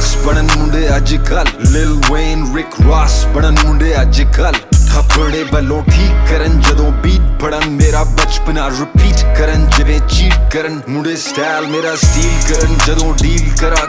ਬਾਸ ਬਣਨ ਮੁੰਡੇ ਅੱਜ ਕੱਲ। ਲਿਲ ਵੇਨ ਰਿਕ ਰਾਸ ਬਣਨ ਮੁੰਡੇ ਅੱਜ ਕੱਲ। ਥੱਪੜੇ ਵੱਲੋਂ ਠੀਕ ਕਰਨ, ਜਦੋਂ ਬੀਟ ਫੜਨ ਮੇਰਾ ਬਚਪਨਾ ਰਿਪੀਟ ਕਰਨ, ਜਿਵੇਂ ਚੀਟ ਕਰਨ। ਮੁੰਡੇ ਸਟਾਈਲ ਮੇਰਾ ਸਟੀਲ ਕਰਨ, ਜਦੋਂ ਡੀਲ ਕਰਾ